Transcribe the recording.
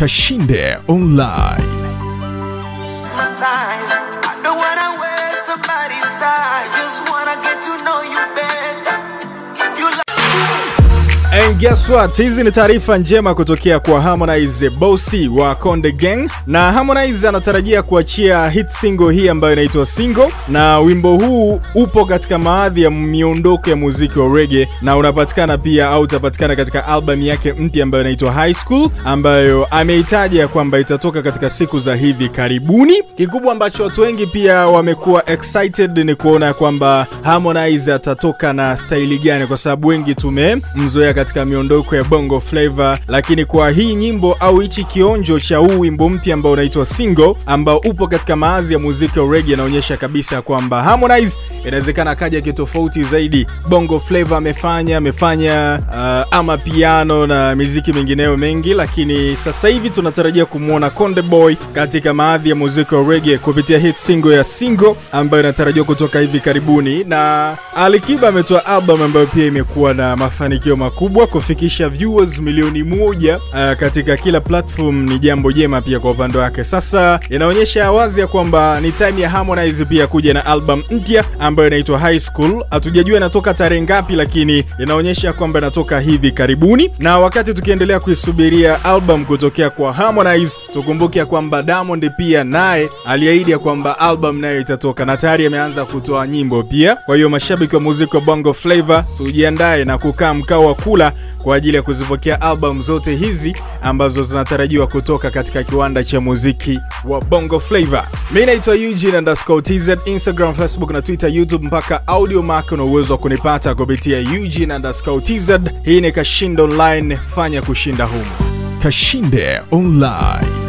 Kashinde Online. And guess what? Hizi ni taarifa njema kutokea kwa Harmonize bosi wa Konde Gang, na Harmonize anatarajia kuachia hit single hii ambayo inaitwa Single, na wimbo huu upo katika maadhi ya miondoko ya muziki wa reggae na unapatikana pia au utapatikana katika albamu yake mpya ambayo inaitwa High School, ambayo ameitaja kwamba itatoka katika siku za hivi karibuni. Kikubwa ambacho watu wengi pia wamekuwa excited ni kuona kwamba Harmonize atatoka na staili gani, kwa sababu wengi tumemzoea katika miondoko ya bongo flavor, lakini kwa hii nyimbo au hichi kionjo cha huu wimbo mpya ambao unaitwa Single, ambao upo katika maazi ya muziki wa reggae, inaonyesha kabisa kwamba Harmonize inawezekana akaja kitofauti zaidi. Bongo flavor amefanya amefanya uh, ama piano na miziki mingineyo mengi, lakini sasa hivi tunatarajia kumwona Konde Boy katika maadhi ya muziki wa reggae kupitia hit single ya Single ambayo inatarajiwa kutoka hivi karibuni, na Alikiba ametoa album ambayo pia imekuwa na mafanikio makubwa kufikisha viewers milioni moja uh, katika kila platform. Ni jambo jema pia kwa upande wake. Sasa inaonyesha wazi ya kwamba ni time ya Harmonize pia kuja na album mpya ambayo inaitwa High School. Hatujajua inatoka tarehe ngapi, lakini inaonyesha kwamba inatoka hivi karibuni. Na wakati tukiendelea kuisubiria album kutokea kwa Harmonize, tukumbuke kwamba Diamond pia naye aliahidi kwamba album nayo itatoka na tayari ameanza kutoa nyimbo pia. Kwa hiyo mashabiki wa muziki wa Bongo Flava tujiandae na kukaa mkao wa kula kwa ajili ya kuzipokea album zote hizi ambazo zinatarajiwa kutoka katika kiwanda cha muziki wa Bongo Flava. Mi naitwa Eugene underscore TZ, Instagram, Facebook na Twitter, YouTube mpaka Audio mark, Una uwezo wa kunipata kupitia Eugene underscore TZ. Hii ni Kashinda Online, fanya kushinda humu. Kashinde Online.